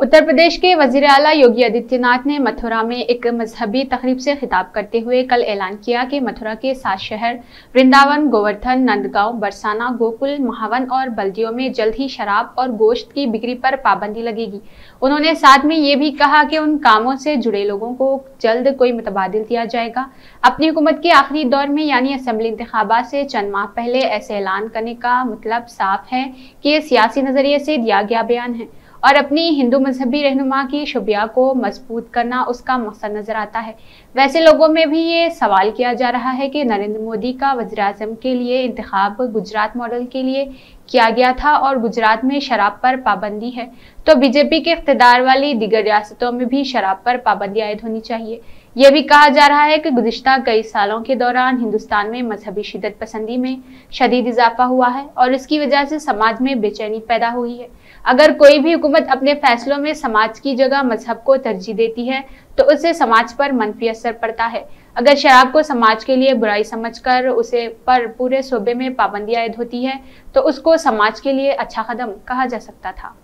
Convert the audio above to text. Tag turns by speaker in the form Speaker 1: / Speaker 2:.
Speaker 1: उत्तर प्रदेश के वज़ीर अला योगी आदित्यनाथ ने मथुरा में एक मजहबी तकरीब से खिताब करते हुए कल ऐलान किया कि मथुरा के सात शहर, वृंदावन, गोवर्धन, नंदगांव, बरसाना, गोकुल, महावन और बल्दियों में जल्द ही शराब और गोश्त की बिक्री पर पाबंदी लगेगी। उन्होंने साथ में ये भी कहा कि उन कामों से जुड़े लोगों को जल्द कोई मुतबादिल दिया जाएगा। अपनी हुकूमत के आखिरी दौर में यानी असम्बली इंतबात से चंद माह पहले ऐसे ऐलान करने का मतलब साफ़ है कि ये सियासी नज़रिए से दिया गया बयान है। और अपनी हिंदू मजहबी रहनुमा की शुबिया को मज़बूत करना उसका मकसद नज़र आता है। वैसे लोगों में भी ये सवाल किया जा रहा है कि नरेंद्र मोदी का वजी के लिए इंतखब गुजरात मॉडल के लिए किया गया था और गुजरात में शराब पर पाबंदी है। तो बीजेपी के इकतदार वाली दिगर रियासतों में भी शराब पर पाबंदी आयद होनी चाहिए। यह भी कहा जा रहा है कि गुजशत कई सालों के दौरान हिंदुस्तान में मजहबी शिदत पसंदी में शदीद इजाफा हुआ है और इसकी वजह से समाज में बेचैनी पैदा हुई है। अगर कोई भी हुकूमत अपने फैसलों में समाज की जगह मज़हब को तरजीह देती है तो उससे समाज पर मनफी असर पड़ता है। अगर शराब को समाज के लिए बुराई समझकर उसे पर पूरे सूबे में पाबंदी आयद होती है तो उसको समाज के लिए अच्छा कदम कहा जा सकता था।